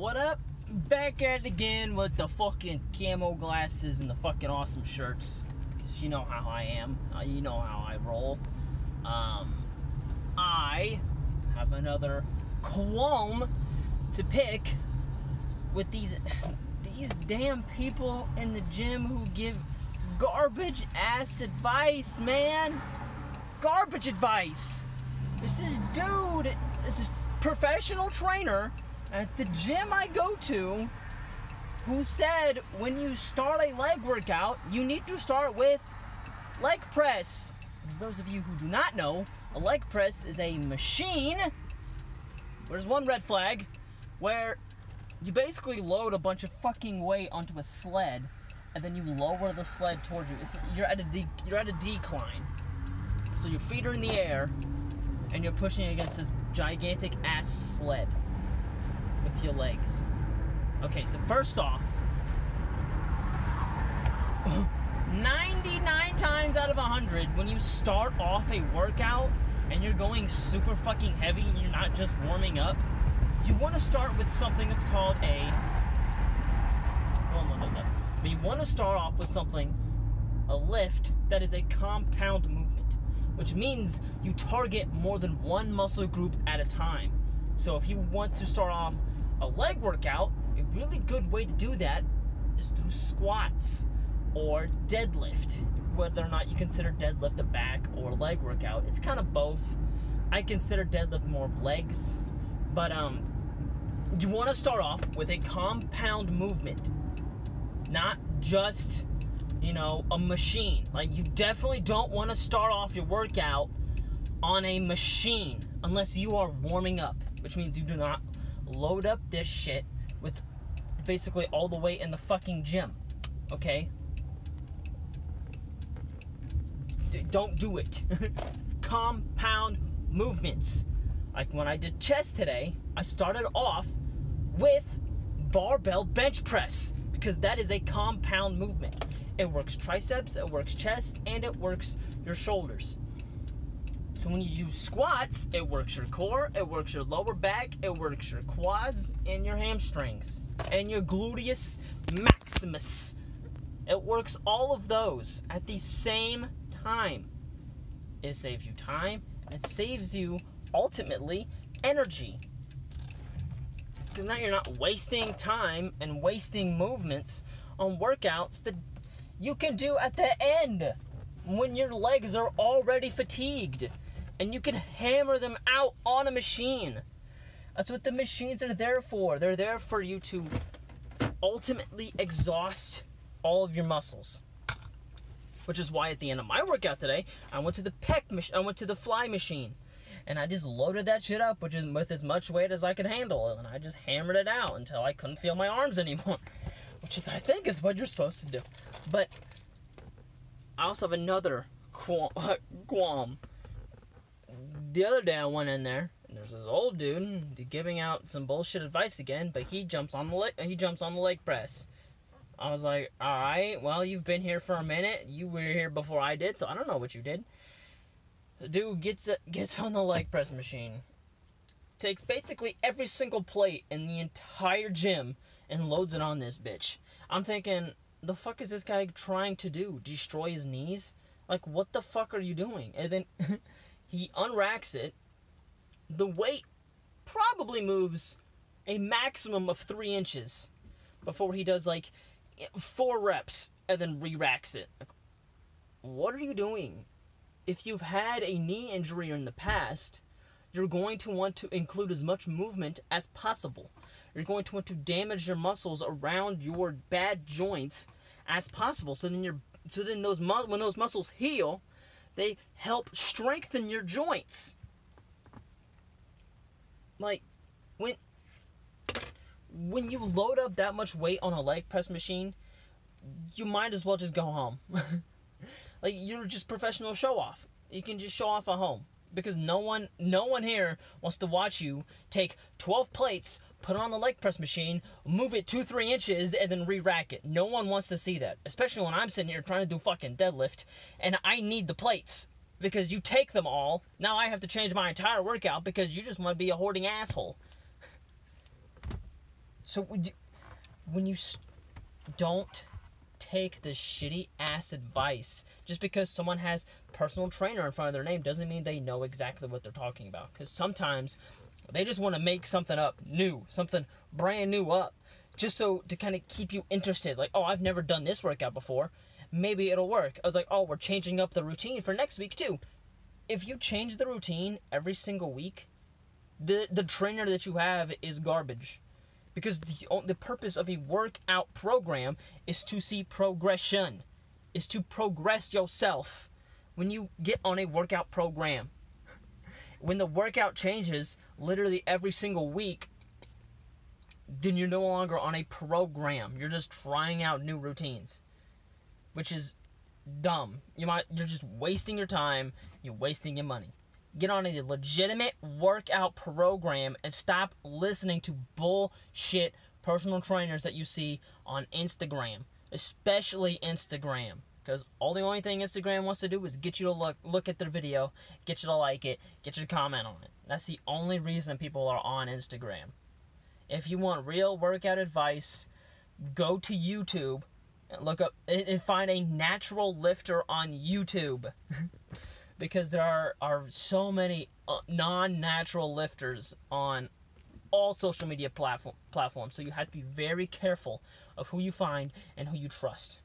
What up? Back at it again with the fucking camo glasses and the fucking awesome shirts. Cause you know how I am. Uh, you know how I roll. Um, I have another qualm to pick with these these damn people in the gym who give garbage ass advice, man. Garbage advice. This is dude. This is professional trainer at the gym I go to who said when you start a leg workout, you need to start with leg press. For those of you who do not know, a leg press is a machine. There's one red flag where you basically load a bunch of fucking weight onto a sled and then you lower the sled towards you. It's you're at a de- you're at a decline. So your feet are in the air and you're pushing against this gigantic ass sled with your legs. Okay, so first off, 99 times out of 100, when you start off a workout and you're going super fucking heavy and you're not just warming up, you want to start with something that's called a. Hold on, up. But you want to start off with something, a lift that is a compound movement, which means you target more than one muscle group at a time. So if you want to start off a leg workout, a really good way to do that is through squats or deadlift. Whether or not you consider deadlift a back or leg workout, it's kind of both. I consider deadlift more of legs, but um, you want to start off with a compound movement, not just you know a machine. Like you definitely don't want to start off your workout on a machine unless you are warming up, which means you do not load up this shit with basically all the weight in the fucking gym. Okay? D- don't do it. Compound movements. Like when I did chest today, I started off with barbell bench press because that is a compound movement. It works triceps, it works chest, and it works your shoulders. So when you use squats, it works your core, it works your lower back, it works your quads and your hamstrings and your gluteus maximus. It works all of those at the same time. It saves you time, it saves you ultimately energy. Because now you're not wasting time and wasting movements on workouts that you can do at the end when your legs are already fatigued and you can hammer them out on a machine. That's what the machines are there for. They're there for you to ultimately exhaust all of your muscles. Which is why at the end of my workout today, I went to the pec mach- I went to the fly machine. And I just loaded that shit up which is with as much weight as I could handle and I just hammered it out until I couldn't feel my arms anymore. Which is I think is what you're supposed to do. But I also have another qualm. The other day I went in there, and there's this old dude giving out some bullshit advice again, but he jumps on the leg, he jumps on the leg press. I was like, all right, well you've been here for a minute. You were here before I did, so I don't know what you did. The dude gets gets on the leg press machine, takes basically every single plate in the entire gym and loads it on this bitch. I'm thinking, the fuck is this guy trying to do? Destroy his knees? Like, what the fuck are you doing? And then he unracks it. The weight probably moves a maximum of three inches before he does like four reps and then re racks it. What are you doing? If you've had a knee injury in the past, you're going to want to include as much movement as possible. You're going to want to damage your muscles around your bad joints as possible. So then you're so then those when those muscles heal, they help strengthen your joints. Like when when you load up that much weight on a leg press machine, you might as well just go home. like you're just professional show off. You can just show off at home because no one no one here wants to watch you take 12 plates put it on the leg press machine move it two three inches and then re-rack it. No one wants to see that especially when i'm sitting here trying to do fucking deadlift and i need the plates because you take them all. Now i have to change my entire workout because you just want to be a hoarding asshole. So when you don't take the shitty ass advice. Just because someone has personal trainer in front of their name doesn't mean they know exactly what they're talking about. Because sometimes they just want to make something up new something brand new up just so to kind of keep you interested. Like oh i've never done this workout before. Maybe it'll work. I was like oh we're changing up the routine for next week too. If you change the routine every single week the the trainer that you have is garbage because the, the purpose of a workout program is to see progression is to progress yourself. When you get on a workout program when the workout changes literally every single week then you're no longer on a program. You're just trying out new routines which is dumb. You might you're just wasting your time. You're wasting your money get on a legitimate workout program and stop listening to bullshit personal trainers that you see on Instagram, especially Instagram. Because all the only thing Instagram wants to do is get you to look look at their video, get you to like it, get you to comment on it. That's the only reason people are on Instagram. If you want real workout advice, go to YouTube and look up and and find a natural lifter on YouTube. because there are, are so many uh, non-natural lifters on all social media platform, platforms. So you have to be very careful of who you find and who you trust.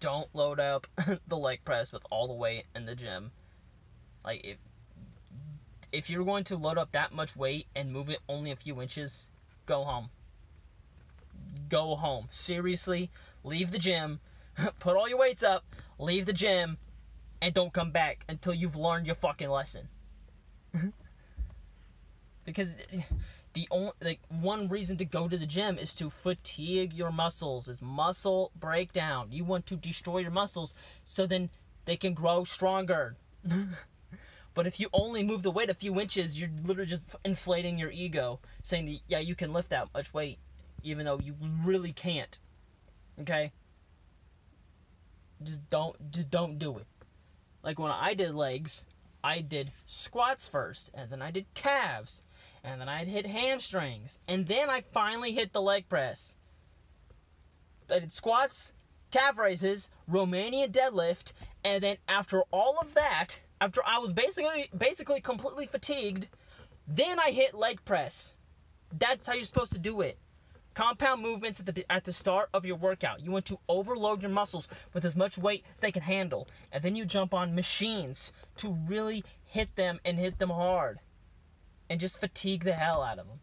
Don't load up the leg press with all the weight in the gym. Like if if you're going to load up that much weight and move it only a few inches go home. Go home. Seriously leave the gym. Put all your weights up leave the gym and don't come back until you've learned your fucking lesson. because the only like one reason to go to the gym is to fatigue your muscles, is muscle breakdown. You want to destroy your muscles so then they can grow stronger. but if you only move the weight a few inches, you're literally just inflating your ego, saying yeah, you can lift that much weight, even though you really can't. Okay? Just don't just don't do it. Like when I did legs, I did squats first, and then I did calves, and then I'd hit hamstrings, and then I finally hit the leg press. I did squats, calf raises, Romanian deadlift, and then after all of that, after I was basically basically completely fatigued, then I hit leg press. That's how you're supposed to do it. Compound movements at the at the start of your workout. You want to overload your muscles with as much weight as they can handle, and then you jump on machines to really hit them and hit them hard, and just fatigue the hell out of them.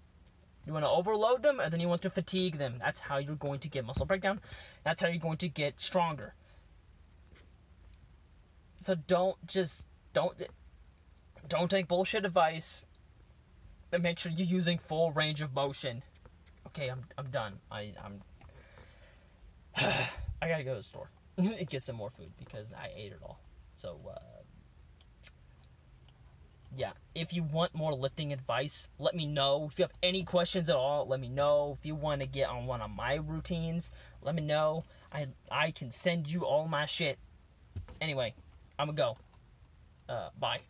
You want to overload them, and then you want to fatigue them. That's how you're going to get muscle breakdown. That's how you're going to get stronger. So don't just don't don't take bullshit advice. And make sure you're using full range of motion okay, I'm I'm done. I I'm I gotta go to the store get some more food because I ate it all. So uh, yeah, if you want more lifting advice, let me know. If you have any questions at all, let me know. If you want to get on one of my routines, let me know. I I can send you all my shit. Anyway, I'm gonna go. Uh, bye.